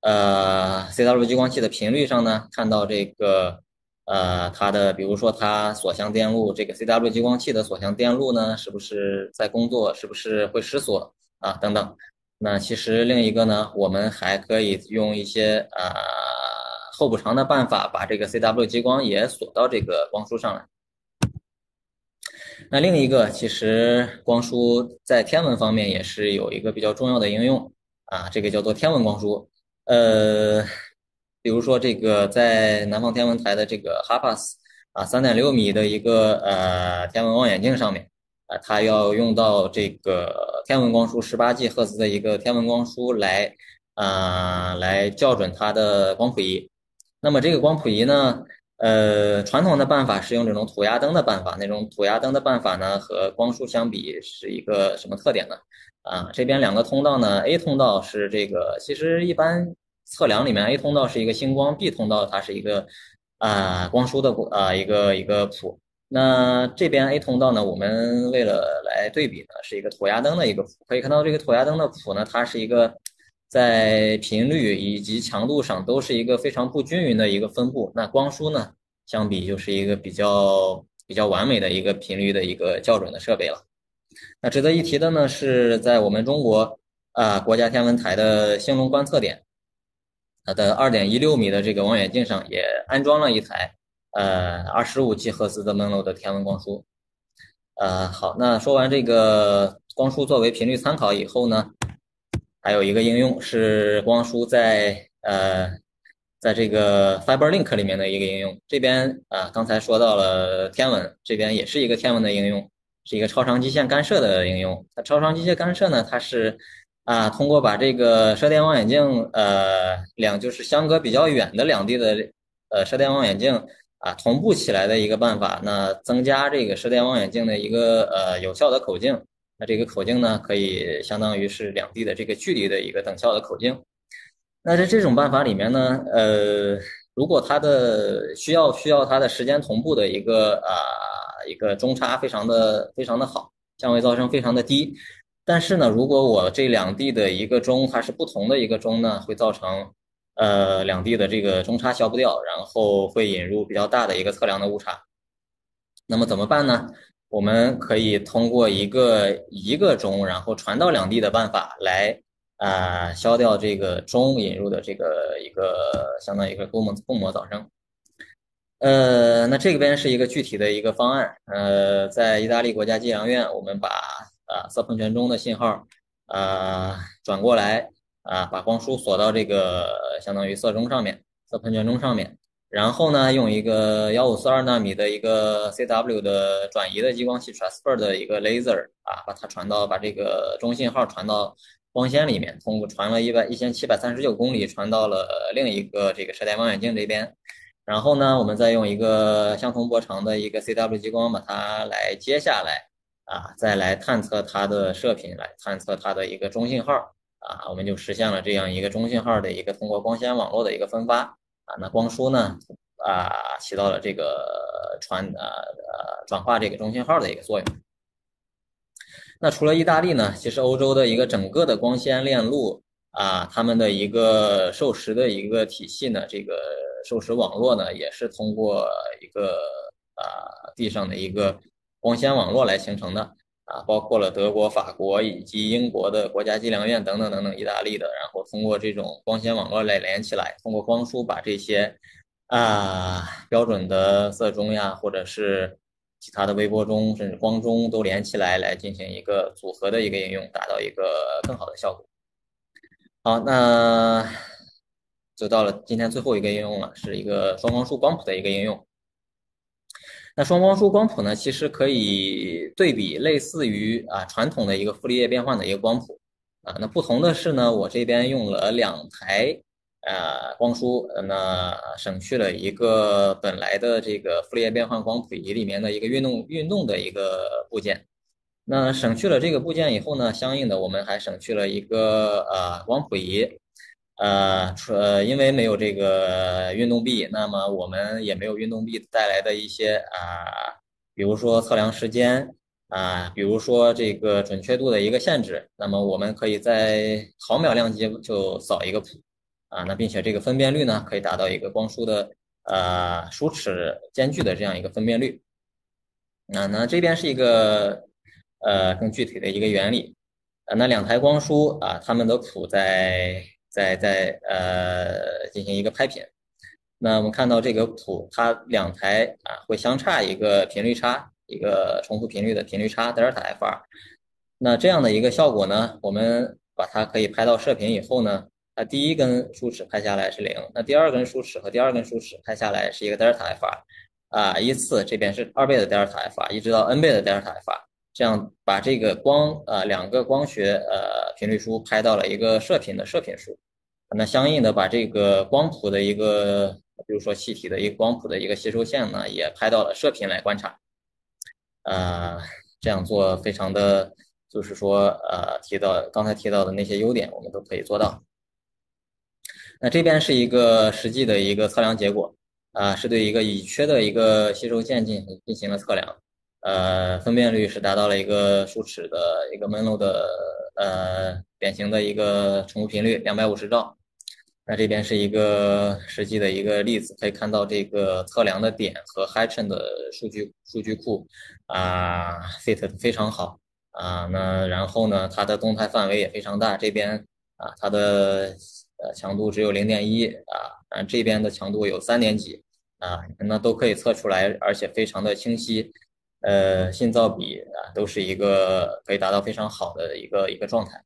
呃 CW 激光器的频率上呢，看到这个呃它的，比如说它锁相电路，这个 CW 激光器的锁相电路呢，是不是在工作，是不是会失锁啊等等。那其实另一个呢，我们还可以用一些啊。后补偿的办法，把这个 CW 激光也锁到这个光束上来。那另一个，其实光束在天文方面也是有一个比较重要的应用啊，这个叫做天文光束。呃，比如说这个在南方天文台的这个 HAPAS 啊，三点六米的一个呃天文望远镜上面啊，它要用到这个天文光书十八 G 赫兹的一个天文光书来啊来校准它的光谱仪。那么这个光谱仪呢，呃，传统的办法是用这种土压灯的办法。那种土压灯的办法呢，和光束相比是一个什么特点呢？啊，这边两个通道呢，A 通道是这个，其实一般测量里面 A 通道是一个星光，B 通道它是一个啊光束的啊一个一个谱。那这边 A 通道呢，我们为了来对比呢，是一个土压灯的一个谱。可以看到这个土压灯的谱呢，它是一个。在频率以及强度上都是一个非常不均匀的一个分布。那光束呢，相比就是一个比较比较完美的一个频率的一个校准的设备了。那值得一提的呢，是在我们中国啊国家天文台的兴隆观测点，它的二点一六米的这个望远镜上也安装了一台呃二十五 G 赫兹的 Menlo 的天文光束。呃，好，那说完这个光束作为频率参考以后呢？还有一个应用是光叔在呃，在这个 FiberLink 里面的一个应用。这边啊，刚才说到了天文，这边也是一个天文的应用，是一个超长基线干涉的应用。它超长基线干涉呢，它是啊，通过把这个射电望远镜呃两就是相隔比较远的两地的呃射电望远镜啊同步起来的一个办法，那增加这个射电望远镜的一个呃有效的口径，那这个口径呢可以相当于是两地的这个距离的一个等效的口径。那在这种办法里面呢，呃，如果它的需要需要它的时间同步的一个啊一个中差非常的非常的好，相位噪声非常的低。但是呢，如果我这两地的一个钟它是不同的一个钟呢，会造成呃两地的这个中差消不掉，然后会引入比较大的一个测量的误差。那么怎么办呢？我们可以通过一个一个钟然后传到两地的办法来啊消掉这个钟引入的这个一个相当于一个共膜共模噪声。呃，那这边是一个具体的一个方案。呃，在意大利国家计量院，我们把啊，色喷泉中的信号，啊，转过来，啊，把光束锁到这个相当于色钟上面，色喷泉钟上面，然后呢，用一个幺五四二纳米的一个 CW 的转移的激光器 transfer 的一个 laser 啊，把它传到，把这个中信号传到光纤里面，通过传了一百一千七百三十九公里，传到了另一个这个射电望远镜这边，然后呢，我们再用一个相同波长的一个 CW 激光把它来接下来。啊，再来探测它的射频，来探测它的一个中信号啊，我们就实现了这样一个中信号的一个通过光纤网络的一个分发那光束呢啊，起到了这个传呃呃转化这个中信号的一个作用。那除了意大利呢，其实欧洲的一个整个的光纤链路啊，他们的一个授时的一个体系呢，这个授时网络呢，也是通过一个啊地上的一个。光纤网络来形成的啊，包括了德国、法国以及英国的国家计量院等等等等，意大利的，然后通过这种光纤网络来连起来，通过光束把这些啊标准的色钟呀，或者是其他的微波钟，甚至光钟都连起来，来进行一个组合的一个应用，达到一个更好的效果。好，那就到了今天最后一个应用了，是一个双光束光谱的一个应用。那双光束光谱呢，其实可以对比类似于啊传统的一个傅立叶变换的一个光谱啊。那不同的是呢，我这边用了两台啊光束，那省去了一个本来的这个傅立叶变换光谱仪里面的一个运动运动的一个部件。那省去了这个部件以后呢，相应的我们还省去了一个呃光谱仪。呃，呃，因为没有这个运动臂，那么我们也没有运动臂带来的一些啊，比如说测量时间啊，比如说这个准确度的一个限制，那么我们可以在毫秒量级就扫一个谱啊，那并且这个分辨率呢，可以达到一个光束的呃疏尺间距的这样一个分辨率。那那这边是一个呃更具体的一个原理，呃，那两台光束啊，它们的谱在。在在呃进行一个拍品，那我们看到这个谱，它两台啊会相差一个频率差，一个重复频率的频率差德尔塔 FR。那这样的一个效果呢，我们把它可以拍到射频以后呢，它第一根梳齿拍下来是零，那第二根梳齿和第二根梳齿拍下来是一个德尔塔 FR，啊依次这边是二倍的德尔塔 FR，一直到 n 倍的德尔塔 FR。这样把这个光呃两个光学呃频率书拍到了一个射频的射频书，那相应的把这个光谱的一个，比如说气体的一个光谱的一个吸收线呢，也拍到了射频来观察，呃，这样做非常的，就是说呃提到刚才提到的那些优点，我们都可以做到。那这边是一个实际的一个测量结果，啊，是对一个乙炔的一个吸收线进行进行了测量。呃，分辨率是达到了一个数尺的一个 MLO 的呃典型的一个重复频率两百五十兆。那这边是一个实际的一个例子，可以看到这个测量的点和 Hatchin 的数据数据库啊 fit 非常好啊。那然后呢，它的动态范围也非常大。这边啊，它的呃强度只有零点一啊，啊这边的强度有三点几啊，那都可以测出来，而且非常的清晰。呃，信噪比啊，都是一个可以达到非常好的一个一个状态。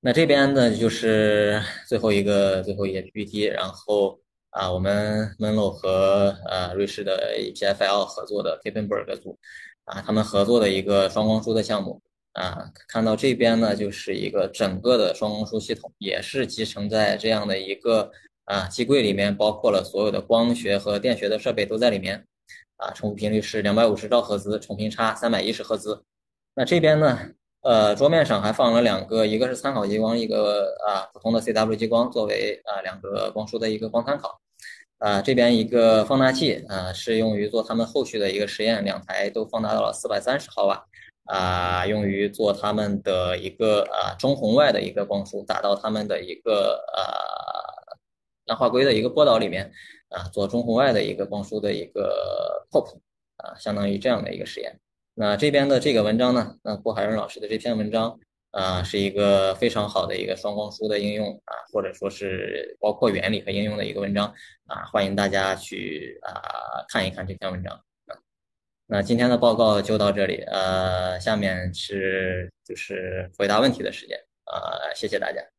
那这边呢，就是最后一个最后一页 PPT，然后啊，我们 Menlo 和呃瑞士的 EPFL 合作的 Kippenberg 组啊，他们合作的一个双光束的项目啊，看到这边呢，就是一个整个的双光束系统，也是集成在这样的一个啊，机柜里面包括了所有的光学和电学的设备都在里面，啊，重复频率是两百五十兆赫兹，重频差三百一十赫兹。那这边呢，呃，桌面上还放了两个，一个是参考激光，一个啊普通的 CW 激光，作为啊两个光束的一个光参考。啊，这边一个放大器啊，是用于做他们后续的一个实验，两台都放大到了四百三十毫瓦，啊，用于做他们的一个啊中红外的一个光束，打到他们的一个呃氮化硅的一个波导里面，啊，做中红外的一个光束的一个 pop，啊，相当于这样的一个实验。那这边的这个文章呢，那郭海润老师的这篇文章。啊，是一个非常好的一个双光书的应用啊，或者说是包括原理和应用的一个文章啊，欢迎大家去啊看一看这篇文章啊。那今天的报告就到这里，呃，下面是就是回答问题的时间啊，谢谢大家。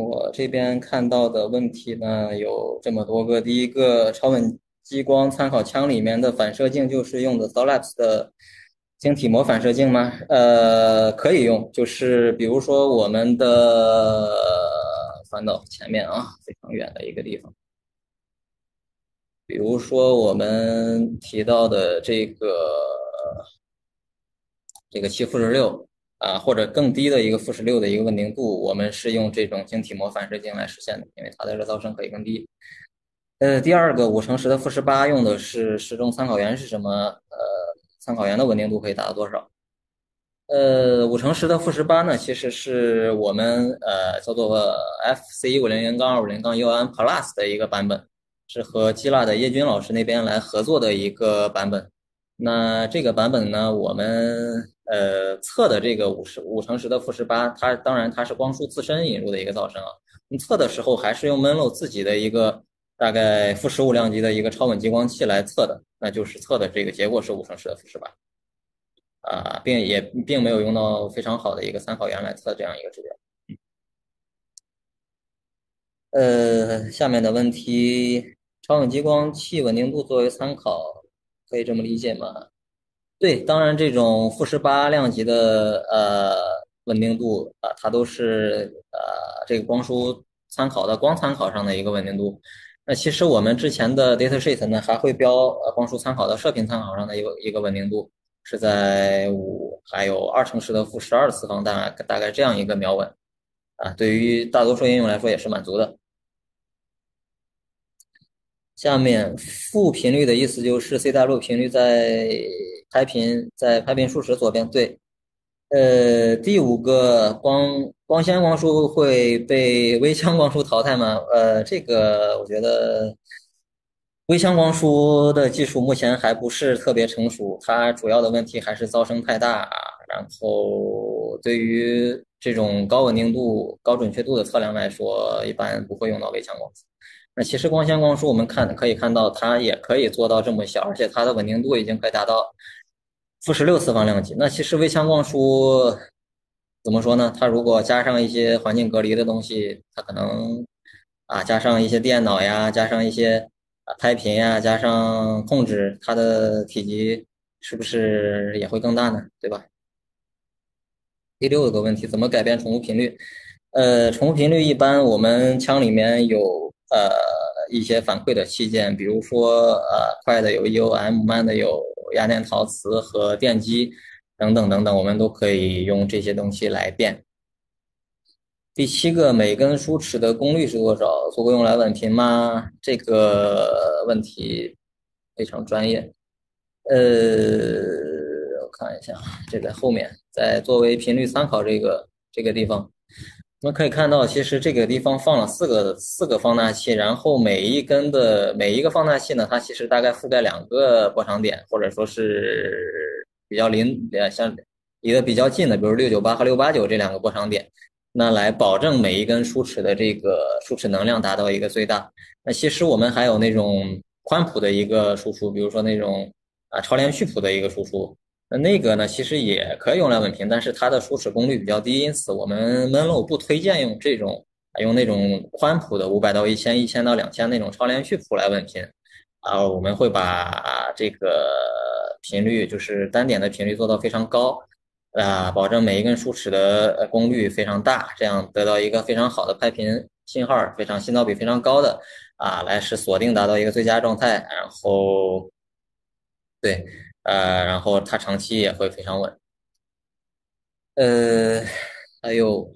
我这边看到的问题呢有这么多个。第一个，超稳激光参考枪里面的反射镜就是用的 Solabs 的晶体膜反射镜吗？呃，可以用，就是比如说我们的翻到前面啊，非常远的一个地方，比如说我们提到的这个这个七负十六。啊，或者更低的一个负十六的一个稳定度，我们是用这种晶体膜反射镜来实现的，因为它的热噪声可以更低。呃，第二个五乘十的负十八用的是时钟参考源是什么？呃，参考源的稳定度可以达到多少？呃，五乘十的负十八呢，其实是我们呃叫做 FC 五零零杠二五零杠 UN Plus 的一个版本，是和基拉的叶军老师那边来合作的一个版本。那这个版本呢，我们。呃，测的这个五十五乘十的负十八，它当然它是光束自身引入的一个噪声啊。你测的时候还是用 Menlo 自己的一个大概负十五量级的一个超稳激光器来测的，那就是测的这个结果是五乘十的负十八啊，并也并没有用到非常好的一个参考源来测这样一个指标。呃，下面的问题，超稳激光器稳定度作为参考，可以这么理解吗？对，当然这种负十八量级的呃稳定度啊，它都是呃这个光束参考的光参考上的一个稳定度。那其实我们之前的 datasheet 呢，还会标呃光束参考的射频参考上的一个一个稳定度是在五，还有二乘十的负十二次方，大大概这样一个秒稳啊，对于大多数应用来说也是满足的。下面负频率的意思就是 CW 频率在拍频在拍频数值左边。对，呃，第五个光光纤光束会被微腔光束淘汰吗？呃，这个我觉得微腔光束的技术目前还不是特别成熟，它主要的问题还是噪声太大，然后对于这种高稳定度、高准确度的测量来说，一般不会用到微腔光束。那其实光纤光束我们看可以看到，它也可以做到这么小，而且它的稳定度已经可以达到负十六次方量级。那其实微腔光束怎么说呢？它如果加上一些环境隔离的东西，它可能啊加上一些电脑呀，加上一些啊拍频呀，加上控制，它的体积是不是也会更大呢？对吧？第六个问题，怎么改变重复频率？呃，重复频率一般我们腔里面有。呃，一些反馈的器件，比如说呃，快的有 EOM，慢的有压电陶瓷和电机等等等等，我们都可以用这些东西来变。第七个，每根梳齿的功率是多少？足够用来稳频吗？这个问题非常专业。呃，我看一下，这在后面，在作为频率参考这个这个地方。我们可以看到，其实这个地方放了四个四个放大器，然后每一根的每一个放大器呢，它其实大概覆盖两个波长点，或者说是比较邻呃像离得比较近的，比如六九八和六八九这两个波长点，那来保证每一根梳齿的这个梳齿能量达到一个最大。那其实我们还有那种宽谱的一个输出，比如说那种啊超连续谱的一个输出。那个呢，其实也可以用来稳频，但是它的梳齿功率比较低，因此我们 Melo 不推荐用这种用那种宽谱的五百到一千、一千到两千那种超连续谱来稳频，啊，我们会把这个频率，就是单点的频率做到非常高，啊，保证每一根梳齿的功率非常大，这样得到一个非常好的拍频信号，非常信噪比非常高的，啊，来使锁定达到一个最佳状态，然后，对，呃，然后它长期也会非常稳，呃，还有。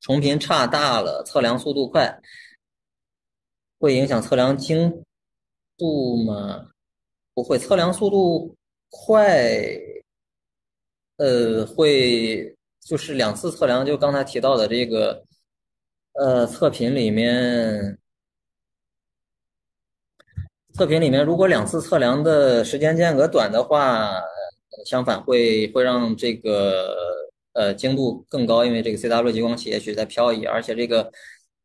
重频差大了，测量速度快，会影响测量精度吗？不会，测量速度快，呃，会就是两次测量，就刚才提到的这个，呃，测频里面，测评里面，如果两次测量的时间间隔短的话，相反会会让这个。呃，精度更高，因为这个 CW 激光器也许在漂移，而且这个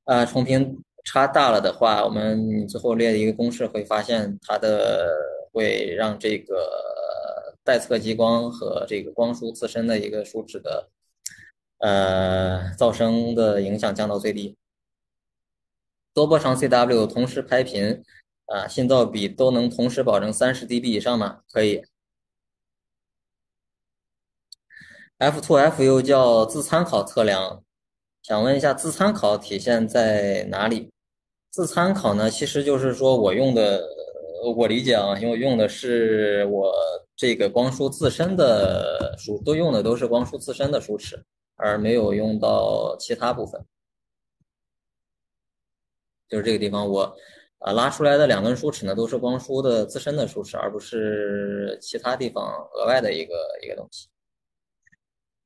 呃重频差大了的话，我们最后列的一个公式会发现，它的会让这个待测激光和这个光束自身的一个数值的呃噪声的影响降到最低。多波长 CW 同时拍频啊，信噪比都能同时保证三十 dB 以上吗？可以。F to F 又叫自参考测量，想问一下，自参考体现在哪里？自参考呢，其实就是说我用的，我理解啊，因为用的是我这个光束自身的梳，都用的都是光束自身的梳齿，而没有用到其他部分。就是这个地方，我啊拉出来的两根梳齿呢，都是光梳的自身的梳齿，而不是其他地方额外的一个一个东西。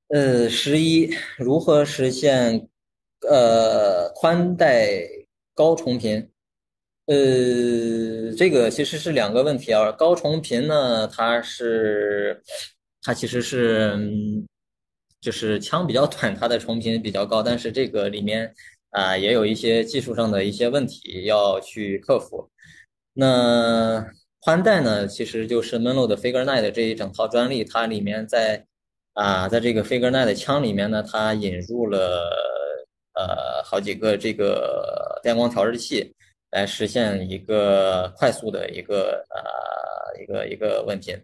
呃，十一如何实现呃宽带高重频？呃，这个其实是两个问题啊。高重频呢，它是它其实是就是枪比较短，它的重频比较高，但是这个里面啊也有一些技术上的一些问题要去克服。那宽带呢，其实就是 Menlo 的 Figure Nine 的这一整套专利，它里面在。啊，在这个 Figure Nine 的枪里面呢，它引入了呃好几个这个电光调制器，来实现一个快速的一个呃一个一个问题。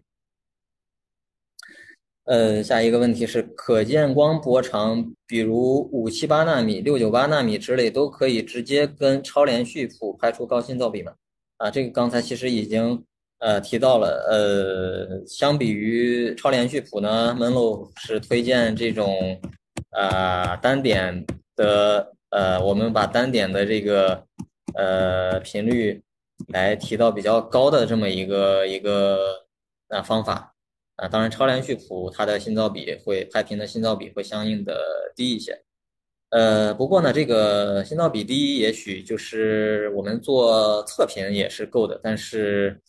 呃，下一个问题是可见光波长，比如五七八纳米、六九八纳米之类，都可以直接跟超连续谱拍出高信噪比吗？啊，这个刚才其实已经。呃，提到了，呃，相比于超连续谱呢，门路是推荐这种，呃，单点的，呃，我们把单点的这个，呃，频率来提到比较高的这么一个一个呃方法，啊，当然超连续谱它的信噪比会拍频的信噪比会相应的低一些，呃，不过呢，这个信噪比低，也许就是我们做测频也是够的，但是。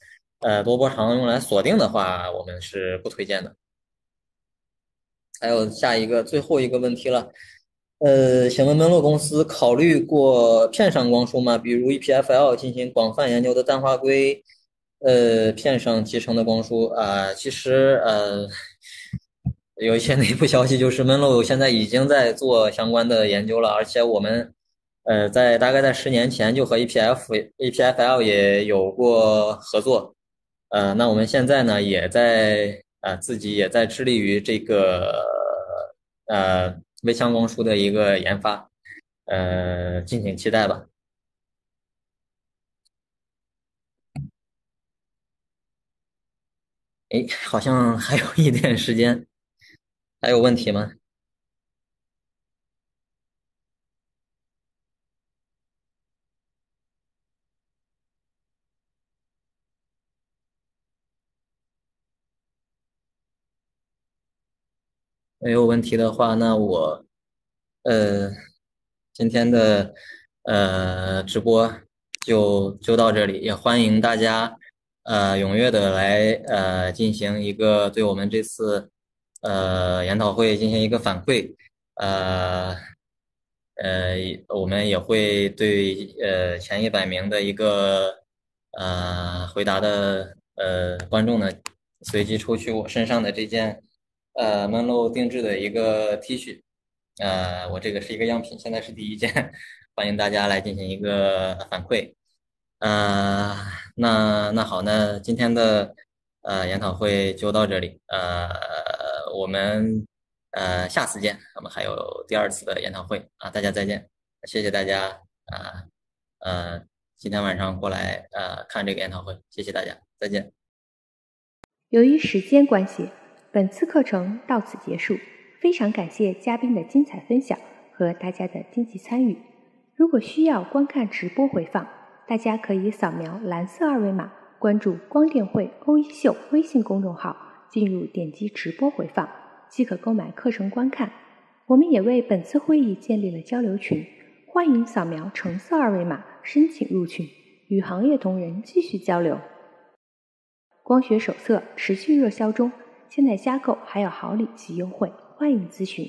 呃，多波长用来锁定的话，我们是不推荐的。还有下一个最后一个问题了，呃，请问门洛公司考虑过片上光束吗？比如 EPFL 进行广泛研究的氮化硅，呃，片上集成的光束啊，其实呃，有一些内部消息就是门洛现在已经在做相关的研究了，而且我们呃在大概在十年前就和 EPF EPFL 也有过合作。呃，那我们现在呢，也在啊，自己也在致力于这个呃微强光束的一个研发，呃，敬请期待吧。哎，好像还有一点时间，还有问题吗？没有问题的话，那我，呃，今天的呃直播就就到这里，也欢迎大家呃踊跃的来呃进行一个对我们这次呃研讨会进行一个反馈，呃呃，我们也会对呃前一百名的一个呃回答的呃观众呢，随机抽取我身上的这件。呃，门路定制的一个 T 恤，呃，我这个是一个样品，现在是第一件，欢迎大家来进行一个反馈。呃，那那好，那今天的呃研讨会就到这里，呃，我们呃下次见，我们还有第二次的研讨会啊，大家再见，谢谢大家啊，呃，今天晚上过来呃看这个研讨会，谢谢大家，再见。由于时间关系，本次课程到此结束，非常感谢嘉宾的精彩分享和大家的积极参与。如果需要观看直播回放，大家可以扫描蓝色二维码，关注光电会欧一秀微信公众号，进入点击直播回放，即可购买课程观看。我们也为本次会议建立了交流群，欢迎扫描橙色二维码申请入群，与行业同仁继续交流。光学手册持续热销中，现在加购还有好礼及优惠，欢迎咨询。